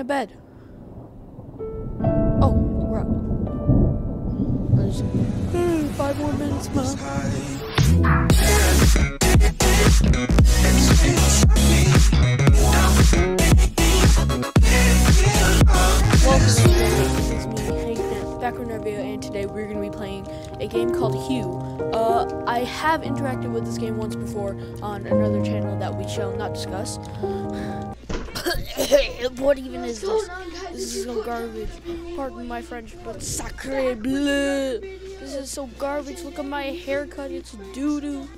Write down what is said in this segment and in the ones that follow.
In bed. Oh, we're up. There's hmm, five more minutes, and today we're going to be playing a game called Hue. Uh, I have interacted with this game once before on another channel that we shall not discuss. What even is this? This is so garbage. Pardon my French, but sacre bleu. This is so garbage. Look at my haircut. It's doo doo.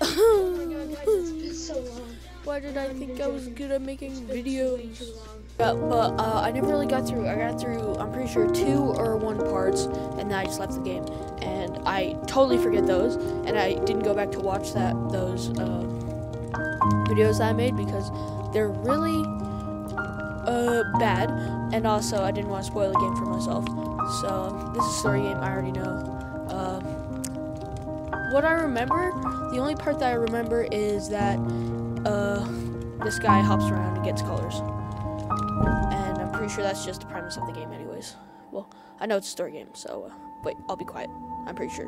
Why did I think I was good at making videos? Yeah, but uh, I never really got through. I got through, I'm pretty sure, two or one parts, and then I just left the game. And I totally forget those, and I didn't go back to watch that those uh, videos that I made because they're really uh, bad, and also I didn't want to spoil the game for myself. So this is a story game I already know. Uh, what I remember, the only part that I remember is that uh, this guy hops around and gets colors. And I'm pretty sure that's just the premise of the game, anyways. Well, I know it's a story game, so uh, wait, I'll be quiet. I'm pretty sure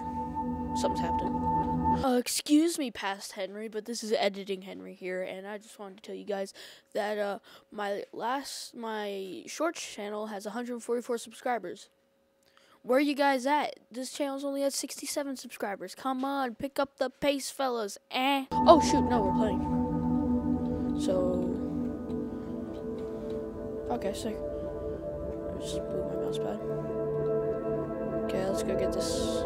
something's happening. Uh, excuse me, past Henry, but this is editing Henry here, and I just wanted to tell you guys that uh, my last my shorts channel has 144 subscribers. Where are you guys at? This channel's only at 67 subscribers. Come on, pick up the pace, fellas. Eh? Oh shoot, no, we're playing. So Okay, sick. I just move my mouse pad. Okay, let's go get this.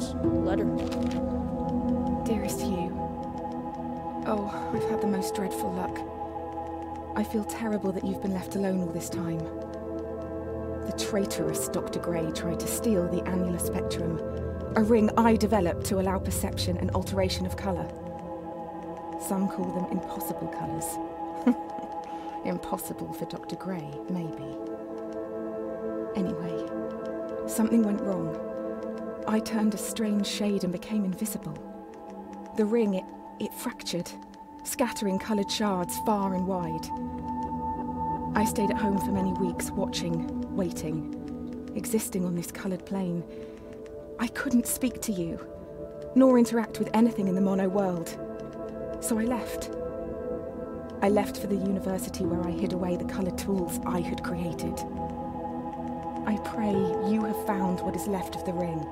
Letter. Dearest Hue. Oh, I've had the most dreadful luck. I feel terrible that you've been left alone all this time. The traitorous Dr. Grey tried to steal the annular spectrum, a ring I developed to allow perception and alteration of colour. Some call them impossible colours. Impossible for Dr. Grey, maybe. Anyway, something went wrong. I turned a strange shade and became invisible. The ring, it, it fractured, scattering coloured shards far and wide. I stayed at home for many weeks, watching, waiting, existing on this coloured plane. I couldn't speak to you, nor interact with anything in the mono world. So I left. I left for the university where I hid away the coloured tools I had created. I pray you have found what is left of the ring.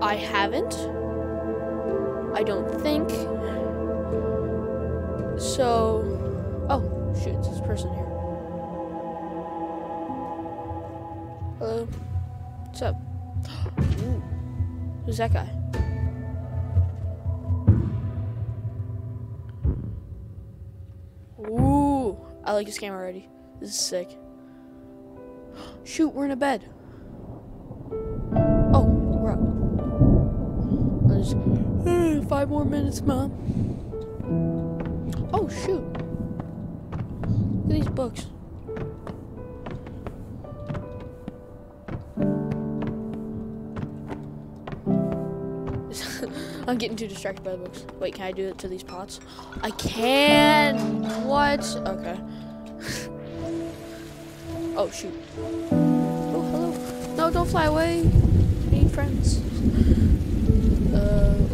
I haven't. I don't think. So. Oh, shoot, there's this person here. Hello. What's up? Who's that guy? Ooh. I like this game already. This is sick. Shoot, we're in a bed. Five more minutes, Mom. Oh, shoot. Look at these books. I'm getting too distracted by the books. Wait, can I do it to these pots? I can. What? Okay. oh shoot. Oh hello. No, don't fly away. I need friends.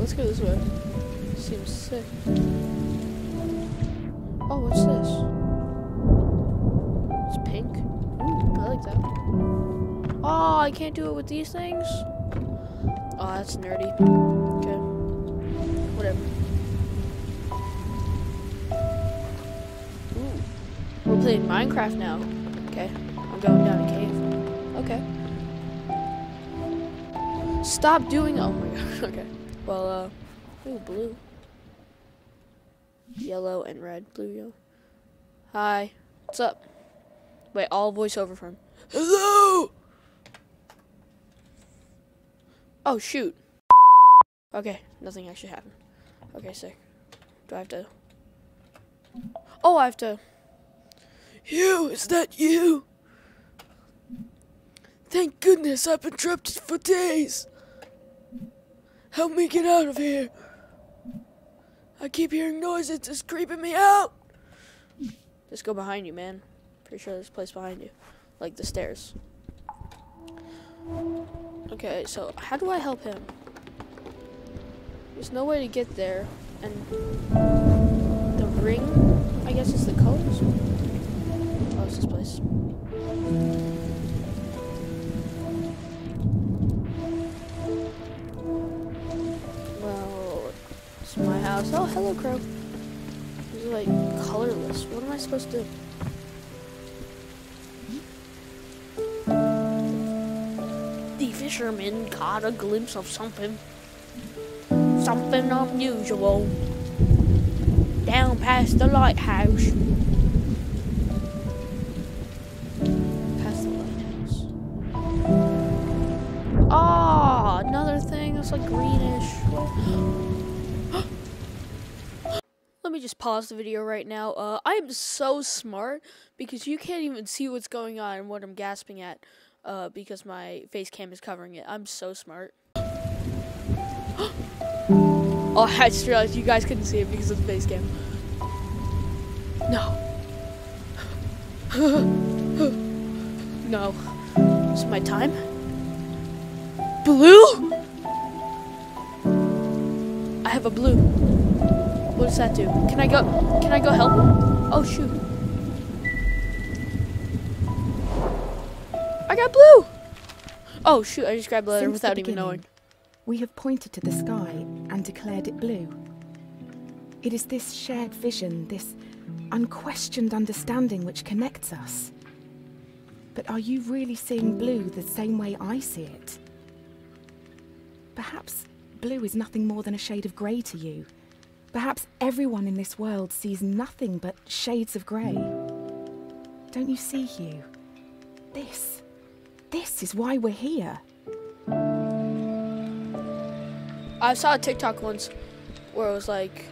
Let's go this way. Seems sick. Oh, what's this? It's pink. Ooh, I like that. Oh, I can't do it with these things. Oh, that's nerdy. Okay. Whatever. Ooh. We're playing Minecraft now. Okay. I'm going down a cave. Okay. Stop doing oh my god. Okay. Well uh ooh blue. Yellow and red. Blue yellow. Hi. What's up? Wait, all voiceover from Hello Oh shoot. Okay, nothing actually happened. Okay, sick. Do I have to? Oh, I have to. You, is that you? Thank goodness I've been trapped for days. Help me get out of here. I keep hearing noises. It's just creeping me out. Just go behind you, man. Pretty sure there's a place behind you. Like the stairs. Okay, so how do I help him? There's no way to get there. And the ring, I guess, is the colors. Oh, it's this place. House. Oh, hello, crow. Is like colorless. What am I supposed to do? The fisherman caught a glimpse of something. Something unusual. Down past the lighthouse. Past the lighthouse. Ah, another thing that's like greenish. Me just pause the video right now. Uh, I am so smart because you can't even see what's going on and what I'm gasping at uh, because my face cam is covering it. I'm so smart. oh, I just realized you guys couldn't see it because of the face cam. No. no. It's my time. Blue? I have a blue. What does that do? Can I go? Can I go help him? Oh shoot! I got blue. Oh shoot! I just grabbed the letter Since without even knowing. We have pointed to the sky and declared it blue. It is this shared vision, this unquestioned understanding which connects us. But are you really seeing blue the same way I see it? Perhaps blue is nothing more than a shade of grey to you. Perhaps everyone in this world sees nothing but shades of grey. Don't you see, Hue? This. This is why we're here. I saw a TikTok once where it was like,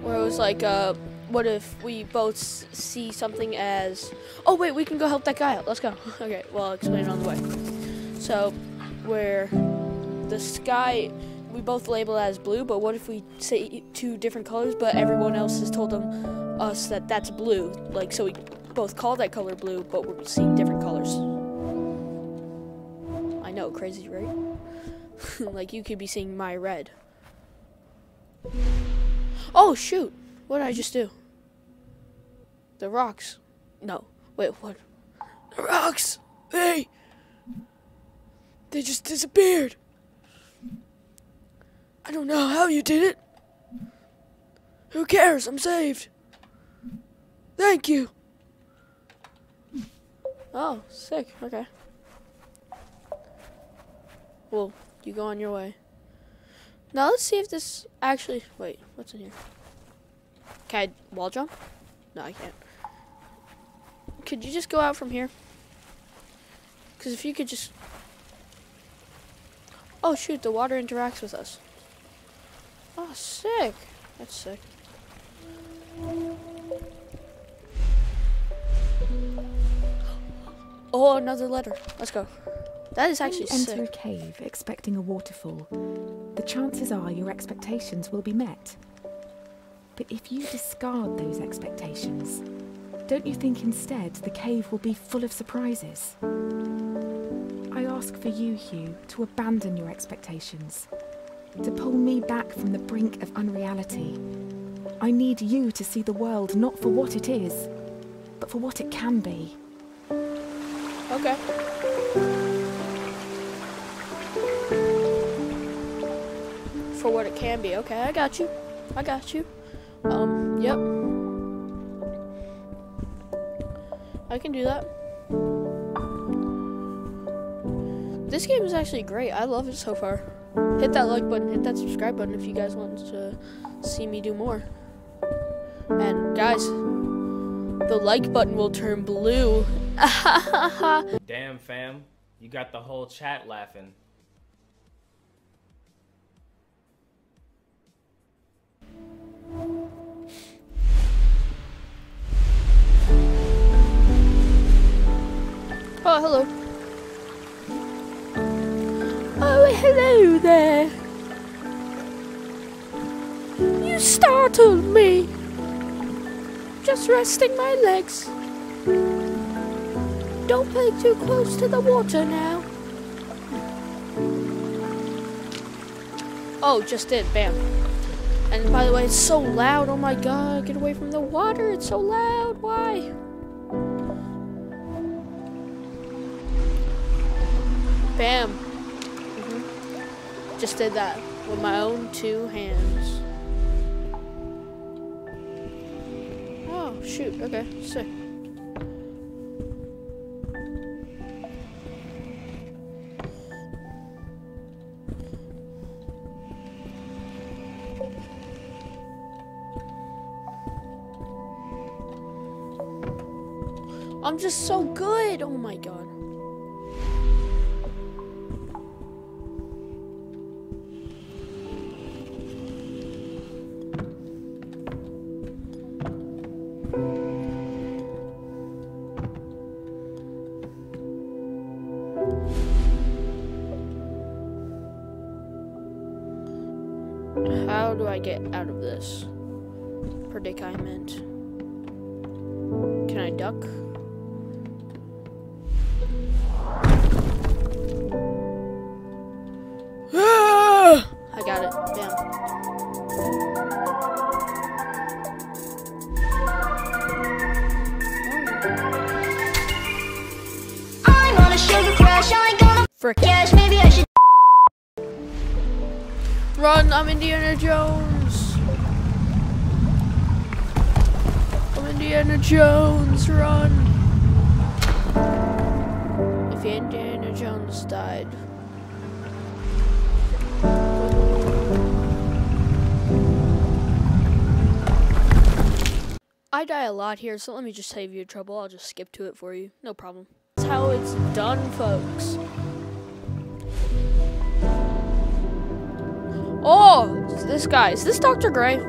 where it was like, uh, what if we both see something as, oh wait, we can go help that guy out. Let's go. okay, well, I'll explain it on the way. So, where the sky, we both label it as blue, but what if we say two different colors, but everyone else has told them us that that's blue? Like, so we both call that color blue, but we're seeing different colors. I know, crazy, right? like you could be seeing my red. Oh shoot! What did I just do? The rocks. No. Wait, what? The rocks! They They just disappeared. I don't know how you did it. Who cares? I'm saved. Thank you. Oh, sick. Okay. Well, you go on your way. Now let's see if this actually. Wait, what's in here? Can I wall jump? No, I can't. Could you just go out from here? Because if you could just. Oh shoot! The water interacts with us. Oh, sick. That's sick. Oh, another letter. Let's go. That is actually When you enter a cave expecting a waterfall, the chances are your expectations will be met. But if you discard those expectations, don't you think instead the cave will be full of surprises? I ask for you, Hue, to abandon your expectations, to pull me back from the brink of unreality. I need you to see the world not for what it is, but for what it can be. Okay. For what it can be. Okay, I got you. I got you. Um, yep. I can do that. This game is actually great. I love it so far. Hit that like button, hit that subscribe button if you guys want to see me do more. And guys, the like button will turn blue. Damn, fam. You got the whole chat laughing. Oh, hello. Hello there. You startled me. Just resting my legs. Don't play too close to the water now. Oh, just did. Bam. And by the way, it's so loud. Oh my god, get away from the water. It's so loud. Why? Bam. Just did that with my own two hands. Oh, shoot. Okay, sick. I'm just so good. Oh my god. Get out of this predicament? Can I duck? I got it. Bam. I'm on sugar crash, I gonna Frick. guess, maybe I should Run, I'm Indiana Jones. I'm Indiana Jones, run. If Indiana Jones died. I die a lot here, so let me just save you trouble. I'll just skip to it for you. No problem. That's how it's done, folks. Oh, this guy. Is this Dr. Grey? Hmm.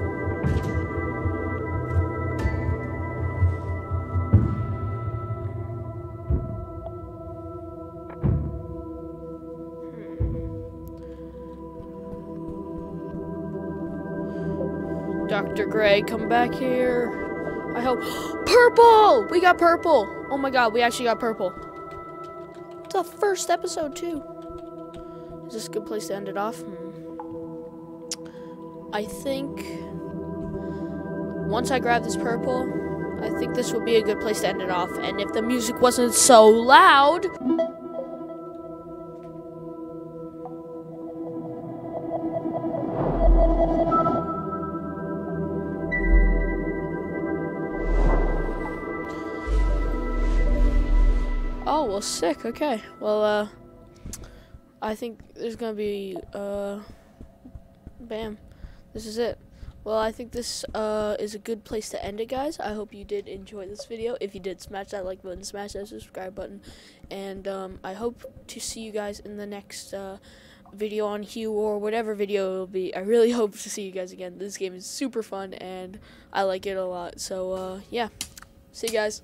Dr. Grey, come back here. I hope. Purple! We got purple! Oh my god, we actually got purple. It's the first episode, too. Is this a good place to end it off? Hmm. I think once I grab this purple, I think this would be a good place to end it off. And if the music wasn't so loud. Oh, well, sick. Okay. Well, uh, I think there's gonna be, uh, bam. This is it. Well, I think this uh, is a good place to end it, guys. I hope you did enjoy this video. If you did, smash that like button, smash that subscribe button. And um, I hope to see you guys in the next uh, video on Hue or whatever video it will be. I really hope to see you guys again. This game is super fun, and I like it a lot. So, uh, yeah. See you guys.